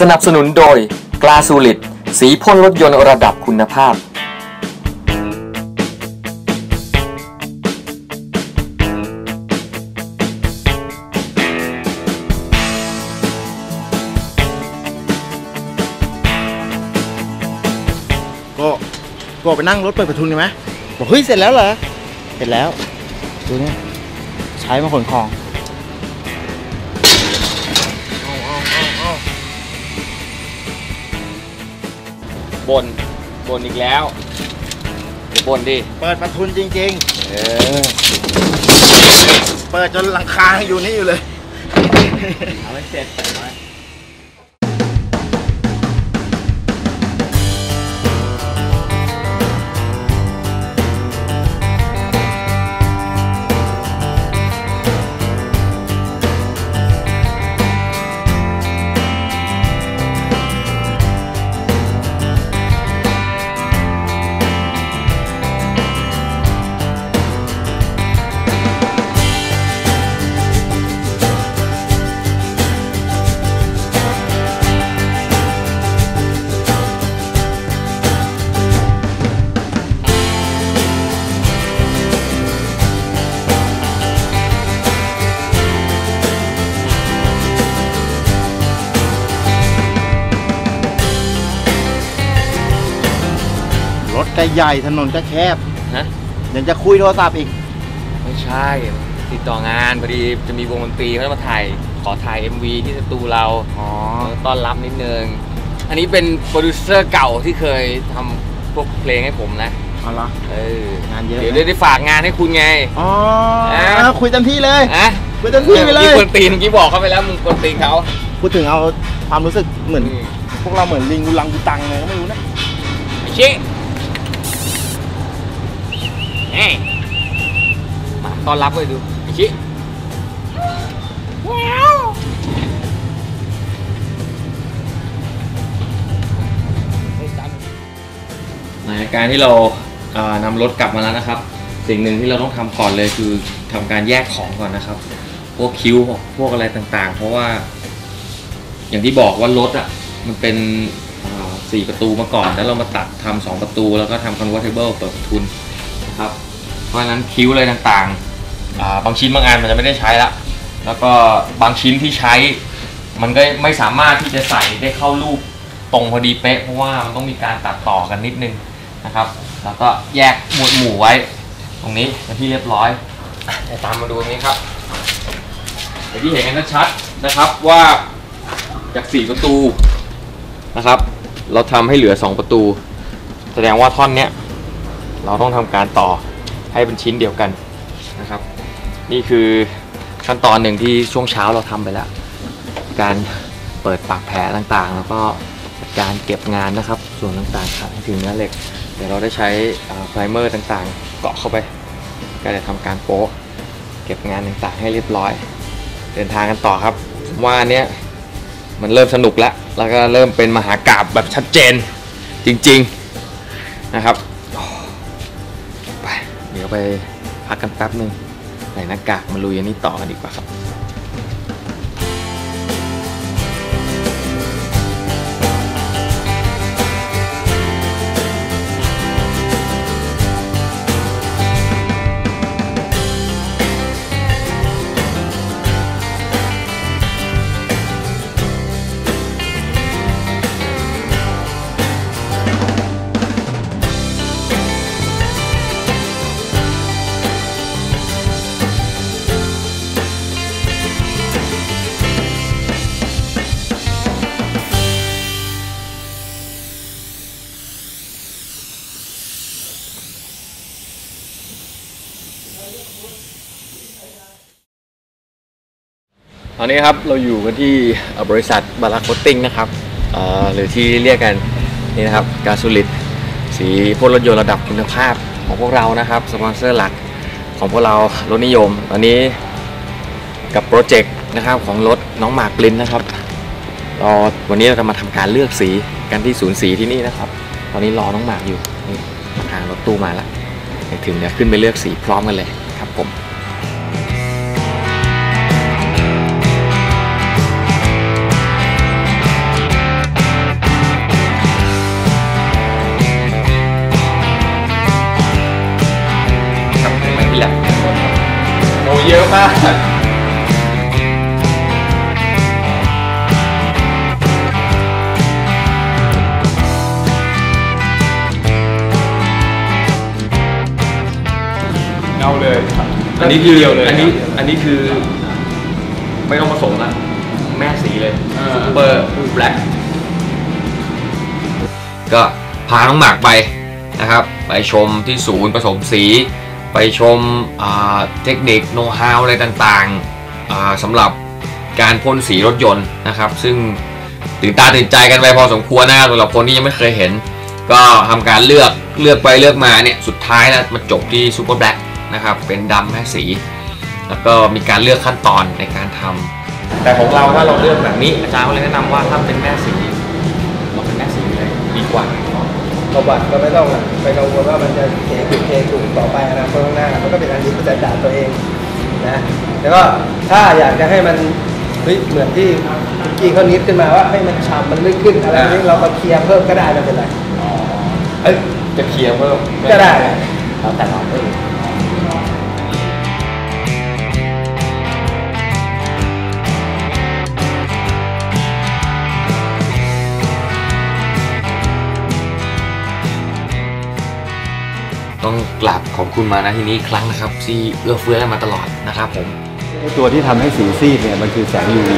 สนับสนุนโดยกลาสูลิดสีพ่นรถยนต์ระดับคุณภาพ ก็ก็ไปนั่งรถเปิดประทุนดีไหมบอกเฮ้ยเสร็จแล้วเหรอ เสร็จแล้ว ดูนี่ใช้มาขนของ บนบนอีกแล้วเดี๋ยวบนดิเปิดประทุนจริง เออๆ เปิดจนหลังคาอยู่นี่อยู่เลย เอาให้เสร็จ รถก็ใหญ่ถนนก็แคบฮะยังจะคุยโทรศัพท์อีก ไม่ใช่ ติดต่องานพอดีจะมีวงดนตรีเขาจะมาถ่ายขอถ่าย MV ที่สตูเราอ๋อต้อนรับนิดนึง อันนี้เป็นโปรดิวเซอร์เก่าที่เคยทำพวกเพลงให้ผมนะเอาละเอองานเยอะเดี๋ยวนะได้ได้ฝากงานให้คุณไงอ๋ออะคุยเต็มที่เลยอะคุยเต็มที่ไปเลยมื่อกี้คนตีนเมื่อกี้บอกเขาไปแล้วมึงคนตีนเขาพูดถึงเอาความรู้สึกเหมือนอืมพวกเราเหมือนลิงกูลังกูตังไงก็ไม่รู้นะไอ้ชิ เฮ้ยมาต้อนรับเลยดูไอ้ชิในการที่เราเอ่อนำรถกลับมาแล้วนะครับ สิ่งหนึ่งที่เราต้องทำก่อนเลยคือทำการแยกของก่อนนะครับ พวกคิ้วพวกอะไรต่างๆ เพราะว่า อย่างที่บอกว่ารถอะมันเป็นอ่าสี่ประตูมาก่อน แล้วเรามาตัดทำสองประตูแล้วก็ทำ convertible เปิดประทุนนะ ครับ เพราะฉะนั้นคิ้วอะไรต่างๆอ่าบางชิ้นบางอันมันจะไม่ได้ใช้ละแล้วก็บางชิ้นที่ใช้ มันก็ไม่สามารถที่จะใส่ได้เข้ารูปตรงพอดีเป๊ะเพราะว่ามันต้องมีการตัดต่อกันนิดนึงนะครับ แล้วก็แยกหมวดหมู่ไว้ ตรงนี้เป็นที่เรียบร้อยอะเดี๋ยวตามมาดูตรงนี้ครับเดี๋ยวที่เห็นกันชัดนะครับว่าจาก 4 ประตูนะครับ เราทำให้เหลือ 2 ประตู แสดงว่าท่อนเนี้ย เราต้องทำการต่อให้เป็นชิ้นเดียวกันนะครับ นี่คือขั้นตอนหนึ่งที่ช่วงเช้าเราทำไปแล้ว การเปิดปากแผลต่างๆ แล้วก็การเก็บงานนะครับ ส่วนต่างๆครับให้ถึงเนื้อเหล็ก เดี๋ยวเราได้ใช้ไพรเมอร์ต่างๆ เกาะเข้าไป ก็จะทำการโป๊ะเก็บงานต่างๆ ให้เรียบร้อย เดินทางกันต่อครับผมว่าเนี้ยมันเริ่มสนุกแล้ว แล้วก็เริ่มเป็นมหากราบแบบชัดเจนจริง ๆนะครับ ดี๋ยวไปพักกันแป๊บหนึ่งใส่หน้ากากมาลุยอันนี้ต่อกันดีกว่าครับ ตอนนี้ครับเราอยู่กันที่บริษัทบาราโคตติ้งนะครับหรือที่เรียกกันนี่นะครับ Glasurit สีพ่นรถยนต์ระดับคุณภาพของพวกเรานะครับสปอนเซอร์หลักของพวกเรารถนิยมตอนนี้กับโปรเจกต์นะครับของรถน้องหมากปริญนะครับรอวันนี้เราจะมาทำการเลือกสีกันที่ศูนย์สีที่นี่นะครับ ตอนนี้รอน้องหมากอยู่นี่ทางรถตู้มาแล้วเดี๋ยวถึงเดี๋ยวขึ้นไปเลือกสีพร้อมกันเลยครับผม เงาเลยอันนี้คือเดียวเลยอันนี้อันนี้คือ ไม่ต้องผสมละแม่สีเลยซูเปอร์แบล็กก็พาน้องหมากไปนะครับ ไปชมที่ศูนย์ผสมสี ไปชมเทคนิคโน้ตฮาวอะไรต่างๆสำหรับการพ่นสีรถยนต์นะครับ ซึ่งตื่นตาตื่นใจกันไปพอสมควรนะสำหรับคนที่ยังไม่เคยเห็น ก็ทำการเลือกเลือกไปเลือกมาเนี่ยสุดท้ายนะมาจบที่ซูเปอร์แบล็กนะครับเป็นดำแม่สี แล้วก็มีการเลือกขั้นตอนในการทำแต่ของเราถ้าเราเลือกแบบนี้อาจารย์ก็เลยแนะนำว่าถ้าเป็นแม่สีเราเป็นแม่สีเลยดีกว่า ประวัติก็ไม่ต้องไปกังวลว่ามันจะเทถูกเทถูกต่อไปอนาคตข้างหน้ามันก็เป็นอันนี้ก็จะด่าตัวเองนะแล้วก็ถ้าอยากจะให้มันเฮ้ยเหมือนที่เมื่อกี้เขานิดขึ้นมาว่าให้มันฉ่ำมันลึกขึ้นอะไรนี้เราก็เคลียร์เพิ่มก็ได้ไม่เป็นไรเอ้ยจะเคลียร์เพิ่มก็ได้แล้วแต่เราเพิ่ม ต้องกราบขอบคุณมานะที่นี้อีกครั้งนะครับที่เอื้อเฟื้อกันมาตลอดนะครับผมตัวที่ทำให้สีซีดเนี่ยมันคือแสง UV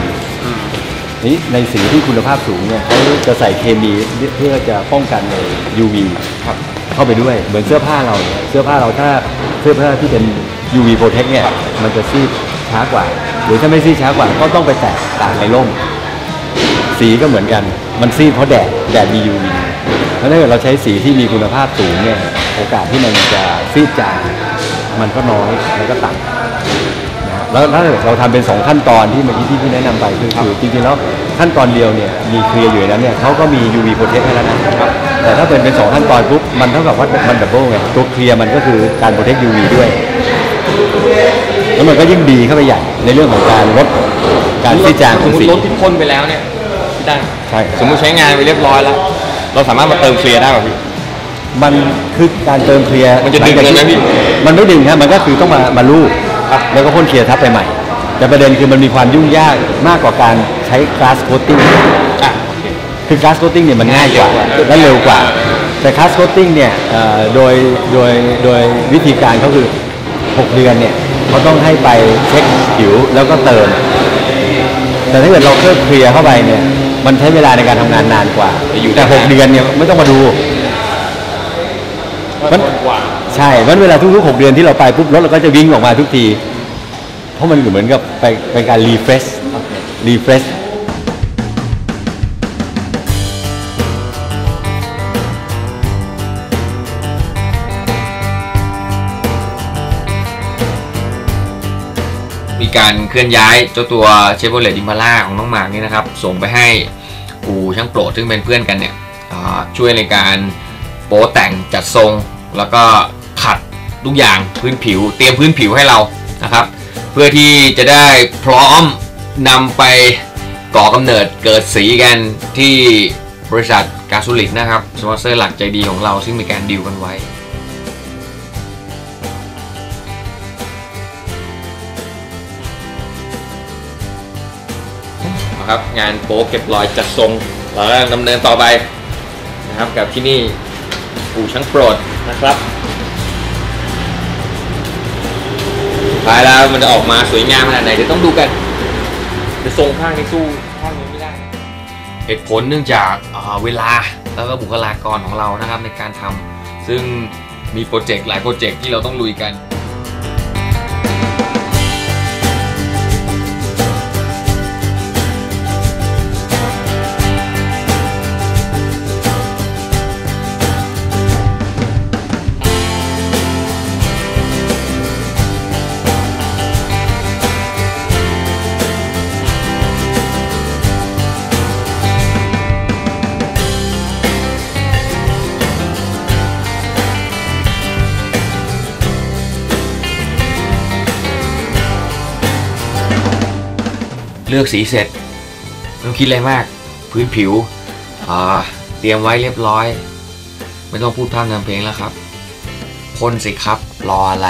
นี้ในสีที่คุณภาพสูงเนี่ยเขาจะใส่เคมีเพื่อจะป้องกันใน UV ครับเข้าไปด้วยเหมือนเสื้อผ้าเราเนี่ยเสื้อผ้าเราถ้าเสื้อผ้าที่เป็น UV protect เนี่ยมันจะซีดช้ากว่า หรือถ้าไม่ซีดช้ากว่าก็ต้องไปแตะตากในร่ม สีก็เหมือนกันมันซีดเพราะแดดแดดมี UV เพราะถ้าเกิดเราใช้สีที่มีคุณภาพสูงเนี่ย โอกาสที่มันจะซีดจางมันก็น้อยแล้วก็ต่ำนะแล้วถ้าเกิดเราทำเป็น 2 ขั้นตอนที่เมื่อกี้ที่พี่แนะนำไปคือคือจริงๆแล้วขั้นตอนเดียวเนี่ยมีเคลียร์อยู่ในนั้นเนี่ยเขาก็มี UV protect ให้แล้วนะครับแต่ถ้าเป็นเป็น 2 ขั้นตอนปุ๊บมันเท่ากับว่ามันดับเบิลไงตัวเคลียร์มันก็คือการ protect UV ด้วยแล้วมันก็ยิ่งดีเข้าไปใหญ่ในเรื่องของการลดการซีดจางสขมองมติสีรถที่พ่นไปแล้วเนี่ยพี่ตั้งใช่สมมติใช้งานไปเรียบร้อยแล้ว เราสามารถมาเติมเคลียร์ได้ป่ะพี่ มันคือการเติมเคลียร์มันจะดึงเลยไหมพี่ มันไม่ดึงครับมันก็คือต้องมามาลูบแล้วก็พ่นเคลียร์ทับไปใหม่ แต่ประเด็นคือมันมีความยุ่งยากมากกว่าการใช้ glass coating อะคือ glass coating เนี่ยมันง่ายกว่าและเร็วกว่า แต่ glass coating เนี่ยเอ่อโดยโดยโดยวิธีการเขาคือ 6 เดือนเนี่ยเขาต้องให้ไปเช็คผิวแล้วก็เติม แต่ถ้าเกิดเราเคลือบ clear เข้าไปเนี่ยมันใช้เวลาในการทำงานนานกว่าจะอยู่แต่ได้นาน6เดือนเนี่ยไม่ต้องมาดู มันกว่าใช่มันเวลาทุกๆ6เดือนที่เราไปปุ๊บรถเราก็จะวิ่งออกมาทุกที เพราะมันเหมือนกับไปเป็นการ refresh refreshมีการเคลื่อนย้ายเจ้าตัว Chevrolet Impala ของน้องหมากนี่นะครับ ส่งไปให้อู่ช่างโปรดซึ่งเป็นเพื่อนกันเนี่ยอ่าช่วยในการ โป๊วแต่งจัดทรง แล้วก็ขัดทุกอย่างพื้นผิว เตรียมพื้นผิวให้เรานะครับ เพื่อที่จะได้พร้อมนำไปก่อกำเนิดเกิดสีกันที่บริษัทกาซูลิตนะครับสปอนเซอร์หลักใจดีของเราซึ่งมีการดีลกันไว้นะครับงานโป๊เก็บรอยจัดทรงเรากำลังดำเนินต่อไปนะครับกับที่นี่ ปูช่างโปรดนะครับท้ายแล้วมันจะออกมาสวยงามขนาดไหนเดี๋ยวต้องดูกันจะทรงข้างนี้สู้ข้างนี้ไม่ได้เหตุผลเนื่องจากเอ่อเวลาแล้วก็บุคลากรของเรานะครับในการทำซึ่งมีโปรเจกต์หลายโปรเจกต์ที่เราต้องลุยกัน เลือกสีเสร็จไม่ต้องคิดอะไรมาก พื้นผิวเตรียมไว้เรียบร้อย ไม่ต้องพูดพร่ำทำเพลงแล้วครับพ่นสิครับรออะไร